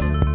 Bye.